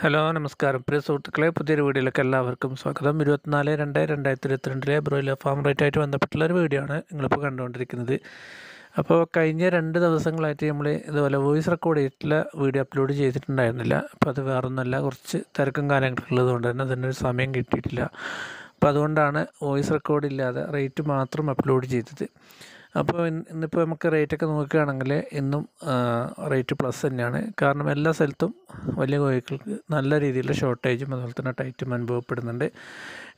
Hello നമസ്കാരം. പ്രിയ സുഹൃത്തുക്കളെ പുതിയൊരു വീഡിയോയിലേക്ക് എല്ലാവർക്കും സ്വാഗതം. ഇരുപത്തിനാല് രണ്ട് രണ്ടായിരത്തി ഇരുപത്തിരണ്ടിലെ ബ്രോയിലർ ഫാം റേറ്റായിട്ട് ബന്ധപ്പെട്ടുള്ള ഒരു വീഡിയോ ആണ് നിങ്ങളിപ്പോൾ കണ്ടുകൊണ്ടിരിക്കുന്നത്. അപ്പോൾ കഴിഞ്ഞ രണ്ട് ദിവസങ്ങളായിട്ട് നമ്മൾ ഇതുപോലെ വോയിസ് റെക്കോർഡ് ചെയ്തിട്ടുള്ള വീഡിയോ അപ്ലോഡ് ചെയ്തിട്ടുണ്ടായിരുന്നില്ല. അപ്പോൾ അത് വേറൊന്നുമല്ല കുറച്ച് തിരക്കും കാര്യങ്ങളൊക്കെ ഉള്ളതുകൊണ്ട് തന്നെ അതിനൊരു സമയം കിട്ടിയിട്ടില്ല. അപ്പോൾ അതുകൊണ്ടാണ് വോയിസ് റെക്കോർഡ് ഇല്ലാതെ റേറ്റ് മാത്രം അപ്ലോഡ് ചെയ്തത്. അപ്പോൾ ഇന്ന് ഇന്നിപ്പോൾ നമുക്ക് റേറ്റൊക്കെ നോക്കുകയാണെങ്കിൽ ഇന്നും റേറ്റ് പ്ലസ് തന്നെയാണ്. കാരണം എല്ലാ സ്ഥലത്തും വലിയ കോഴികൾക്ക് നല്ല രീതിയിലുള്ള ഷോർട്ടേജും അതുപോലെ തന്നെ ടൈറ്റും അനുഭവപ്പെടുന്നുണ്ട്.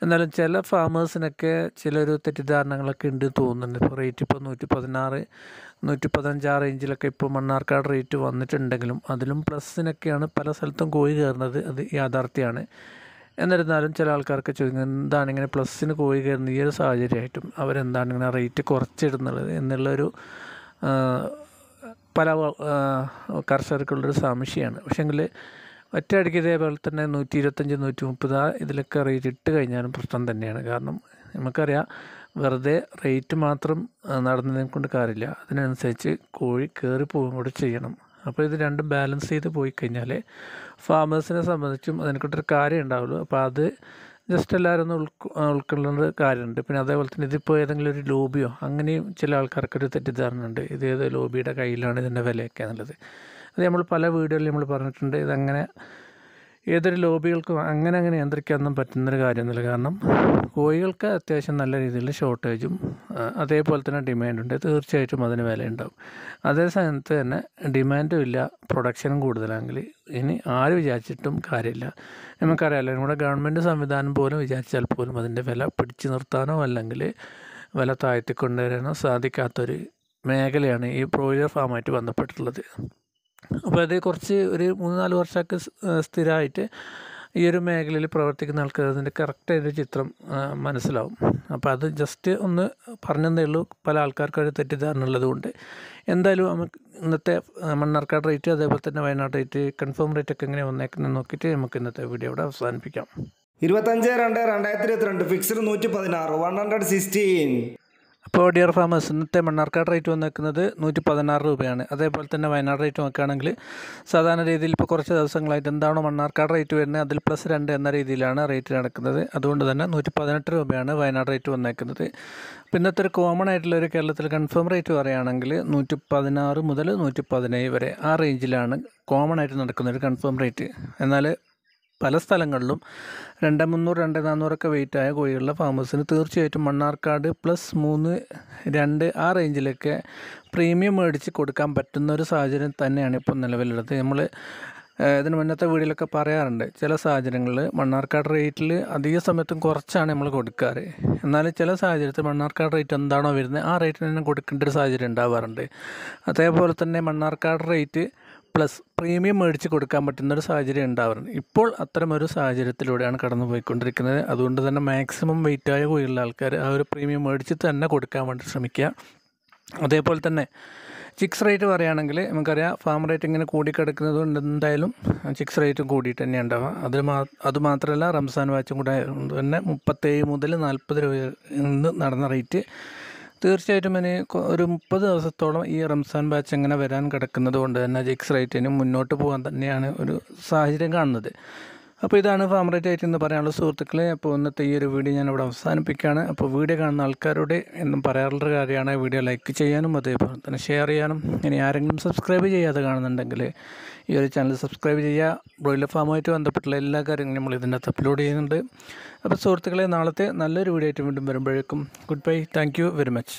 എന്നാലും ചില ഫാമേഴ്സിനൊക്കെ ചിലൊരു തെറ്റിദ്ധാരണകളൊക്കെ ഉണ്ട് തോന്നുന്നുണ്ട്. ഇപ്പോൾ റേറ്റ് ഇപ്പോൾ നൂറ്റി പതിനാറ് നൂറ്റി പതിനഞ്ചാറ് റേഞ്ചിലൊക്കെ ഇപ്പോൾ മണ്ണാർക്കാട് റേറ്റ് വന്നിട്ടുണ്ടെങ്കിലും അതിലും പ്ലസ്സിനൊക്കെയാണ് പല സ്ഥലത്തും കോഴി കയറുന്നത്. അത് യാഥാർത്ഥ്യമാണ് എന്നിരുന്നാലും ചില ആൾക്കാർക്ക് ചോദിക്കുന്നത് എന്താണ് ഇങ്ങനെ പ്ലസ്സിന് കോഴി കയറുന്ന ഈ ഒരു സാഹചര്യമായിട്ടും അവരെന്താണ് ഇങ്ങനെ റേറ്റ് കുറച്ചിടുന്നുള്ളത് എന്നുള്ളൊരു പല കർഷകർക്കുള്ളൊരു സംശയമാണ്. പക്ഷേങ്കിൽ ഒറ്റയടിക്ക് ഇതേപോലെ തന്നെ നൂറ്റി ഇരുപത്തഞ്ച് നൂറ്റി മുപ്പത് ആ ഇതിലൊക്കെ റേറ്റ് ഇട്ട് കഴിഞ്ഞാലും പ്രശ്നം തന്നെയാണ്. കാരണം നമുക്കറിയാം വെറുതെ റേറ്റ് മാത്രം നടന്നതിനെ കൊണ്ട് കാര്യമില്ല. അതിനനുസരിച്ച് കോഴി കയറി പോവുകയും കൂടെ ചെയ്യണം. അപ്പോൾ ഇത് രണ്ടും ബാലൻസ് ചെയ്ത് പോയി കഴിഞ്ഞാൽ ഫാമേഴ്സിനെ സംബന്ധിച്ചും അതിനെക്കൊണ്ടൊരു കാര്യം ഉണ്ടാവുള്ളൂ. അപ്പോൾ അത് ജസ്റ്റ് എല്ലാവരും ഒന്ന് ഉൾക്കൊ ഉൾക്കൊള്ളേണ്ട കാര്യമുണ്ട്. പിന്നെ അതേപോലെ തന്നെ ഇതിപ്പോൾ ഏതെങ്കിലും ഒരു ലോബിയോ അങ്ങനെയും ചില ആൾക്കാർക്കൊരു തെറ്റിദ്ധാരണ ഉണ്ട് ഇത് ഏത് ലോബിയുടെ കയ്യിലാണ് ഇതിന്റെ വിലയൊക്കെ എന്നുള്ളത്. അത് നമ്മൾ പല വീഡിയോയിൽ നമ്മൾ പറഞ്ഞിട്ടുണ്ട്. ഇതങ്ങനെ ഏതൊരു ലോബികൾക്കും അങ്ങനെ അങ്ങനെ നിയന്ത്രിക്കാനൊന്നും പറ്റുന്നൊരു കാര്യമൊന്നുമില്ല. കാരണം കോഴികൾക്ക് അത്യാവശ്യം നല്ല രീതിയിൽ ഷോർട്ടേജും അതേപോലെ തന്നെ ഡിമാൻഡുണ്ട് തീർച്ചയായിട്ടും അതിന് വിലയുണ്ടാവും. അതേ സമയത്ത് തന്നെ ഡിമാൻഡും ഇല്ല പ്രൊഡക്ഷനും കൂടുതലാണെങ്കിൽ ഇനി ആര് വിചാരിച്ചിട്ടും കാര്യമില്ല. നമുക്കറിയാമല്ലോ നമ്മുടെ ഗവൺമെന്റ് സംവിധാനം പോലും വിചാരിച്ചാൽ പോലും അതിന്റെ വില പിടിച്ചു നിർത്താനോ അല്ലെങ്കിൽ വില താഴ്ത്തിക്കൊണ്ടുവരാനോ സാധിക്കാത്തൊരു മേഖലയാണ് ഈ ബ്രോയിലർ ഫാമായിട്ട് ബന്ധപ്പെട്ടിട്ടുള്ളത്. അപ്പോൾ അത് കുറച്ച് ഒരു മൂന്ന് നാല് വർഷമൊക്കെ സ്ഥിരമായിട്ട് ഈ ഒരു മേഖലയിൽ പ്രവർത്തിക്കുന്ന ആൾക്കാർ അതിന്റെ കറക്റ്റായൊരു ചിത്രം മനസ്സിലാവും. അപ്പോൾ അത് ജസ്റ്റ് ഒന്ന് പറഞ്ഞതേ ഉള്ളൂ. പല ആൾക്കാർക്കും ഒരു തെറ്റിദ്ധാരണ ഉള്ളതുകൊണ്ട് എന്തായാലും നമുക്ക് ഇന്നത്തെ മണ്ണാർക്കാട് റേറ്റ് അതേപോലെ തന്നെ വയനാട് റേറ്റ് കൺഫേം റേറ്റ് ഒക്കെ എങ്ങനെ വന്നേക്കുന്നത് നോക്കിയിട്ട് നമുക്ക് ഇന്നത്തെ വീഡിയോ ഇവിടെ അവസാനിപ്പിക്കാം. ഇരുപത്തഞ്ച് രണ്ട് രണ്ടായിരത്തി ഇരുപത്തിരണ്ട് ഫിക്സ്ഡ് നൂറ്റി പതിനാറ് വൺ ഹൺഡ്രഡ് സിക്സ്റ്റീൻ അപ്പോൾ ഡിയർ ഫാമേഴ്സ് ഇന്നത്തെ മണ്ണാർക്കാട് റേറ്റ് വന്നേക്കുന്നത് നൂറ്റി പതിനാറ് രൂപയാണ്. അതേപോലെ തന്നെ വയനാട് റേറ്റ് നോക്കുകയാണെങ്കിൽ സാധാരണ രീതിയിൽ ഇപ്പോൾ കുറച്ച് ദിവസങ്ങളായിട്ട് എന്താണോ മണ്ണാർക്കാട് റേറ്റ് വരുന്നത് അതിൽ പ്ലസ് രണ്ട് എന്ന രീതിയിലാണ് റേറ്റ് നടക്കുന്നത്. അതുകൊണ്ട് തന്നെ നൂറ്റി പതിനെട്ട് രൂപയാണ് വയനാട് റേറ്റ് വന്നേക്കുന്നത്. അപ്പോൾ ഇന്നത്തെ ഒരു കോമൺ ആയിട്ടുള്ള ഒരു കേരളത്തിൽ കൺഫേം റേറ്റ് പറയുകയാണെങ്കിൽ നൂറ്റി പതിനാറ് മുതൽ നൂറ്റി പതിനേഴ് വരെ ആ റേഞ്ചിലാണ് കോമൺ ആയിട്ട് നടക്കുന്ന ഒരു കൺഫേം റേറ്റ് എന്നാൽ പല സ്ഥലങ്ങളിലും രണ്ട് മുന്നൂറ് രണ്ട് നാന്നൂറൊക്കെ വെയിറ്റായ കോഴികളുടെ ഫാമേഴ്സിന് തീർച്ചയായിട്ടും മണ്ണാർക്കാട് പ്ലസ് മൂന്ന് രണ്ട് ആ റേഞ്ചിലൊക്കെ പ്രീമിയം മേടിച്ച് കൊടുക്കാൻ പറ്റുന്ന ഒരു സാഹചര്യം തന്നെയാണ് ഇപ്പോൾ നിലവിലുള്ളത്. നമ്മൾ ഇതിന് മുന്നത്തെ വീഡിയോയിലൊക്കെ പറയാറുണ്ട്. ചില സാഹചര്യങ്ങളിൽ മണ്ണാർക്കാട് റേറ്റിൽ അധിക സമയത്തും കുറച്ചാണ് നമ്മൾ കൊടുക്കാറ്. എന്നാൽ ചില സാഹചര്യത്തിൽ മണ്ണാർക്കാട് റേറ്റ് എന്താണോ വരുന്നത് ആ റേറ്റിന് തന്നെ കൊടുക്കേണ്ട ഒരു സാഹചര്യം ഉണ്ടാവാറുണ്ട്. അതേപോലെ തന്നെ മണ്ണാർക്കാട് റേറ്റ് പ്ലസ് പ്രീമിയം മേടിച്ച് കൊടുക്കാൻ പറ്റുന്ന ഒരു സാഹചര്യം ഉണ്ടാവുന്നത് ഇപ്പോൾ അത്തരമൊരു സാഹചര്യത്തിലൂടെയാണ് കടന്നു പോയിക്കൊണ്ടിരിക്കുന്നത് അതുകൊണ്ട് തന്നെ മാക്സിമം വെയിറ്റായ കോഴിയുള്ള ആൾക്കാർ ആ ഒരു പ്രീമിയം മേടിച്ച് തന്നെ കൊടുക്കാൻ വേണ്ടി ശ്രമിക്കുക. അതേപോലെ തന്നെ ചിക്സ് റേറ്റ് പറയുകയാണെങ്കിൽ നമുക്കറിയാം ഫാം റേറ്റ് ഇങ്ങനെ കൂടിക്കിടക്കുന്നത് കൊണ്ട് എന്തായാലും ചിക്സ് റേറ്റും കൂടിയിട്ട് തന്നെ ഉണ്ടാവുക. അത് മാ അത് മാത്രമല്ല റംസാൻ വാച്ചും കൂടെ തന്നെ മുപ്പത്തേഴ് മുതൽ നാൽപ്പത് രൂപ നടന്ന റേറ്റ് തീർച്ചയായിട്ടും ഇനി ഒരു മുപ്പത് ദിവസത്തോളം ഈ റംസാൻ ബാച്ച് ഇങ്ങനെ വരാൻ കിടക്കുന്നത് കൊണ്ട് തന്നെ ജിക്സ് റേറ്റിന് മുന്നോട്ട് പോകാൻ തന്നെയാണ് ഒരു സാഹചര്യം കാണുന്നത്. അപ്പോൾ ഇതാണ് ഫാം റേറ്റ് ആയിട്ട് എന്ന് പറയാനുള്ള സുഹൃത്തുക്കളെ. അപ്പോൾ ഇന്നത്തെ ഈ ഒരു വീഡിയോ ഞാൻ ഇവിടെ അവസാനിപ്പിക്കുകയാണ്. അപ്പോൾ വീഡിയോ കാണുന്ന ആൾക്കാരോട് എന്നും പറയാറുള്ളൊരു കാര്യമാണ്. വീഡിയോ ലൈക്ക് ചെയ്യാനും അതേപോലെ തന്നെ ഷെയർ ചെയ്യാനും. ഇനി ആരെങ്കിലും സബ്സ്ക്രൈബ് ചെയ്യാതെ കാണുന്നുണ്ടെങ്കിൽ ഈ ഒരു ചാനൽ സബ്സ്ക്രൈബ് ചെയ്യുക. ബ്രോയിലർ ഫാമുമായിട്ട് ബന്ധപ്പെട്ടുള്ള എല്ലാ കാര്യങ്ങളും നമ്മൾ ഇതിന്റെ അകത്ത് അപ്ലോഡ് ചെയ്യുന്നുണ്ട്. അപ്പോൾ സുഹൃത്തുക്കളെ നാളത്തെ നല്ലൊരു വീഡിയോ ആയിട്ട് വീണ്ടും വരുമ്പോഴേക്കും. Good bye thank very much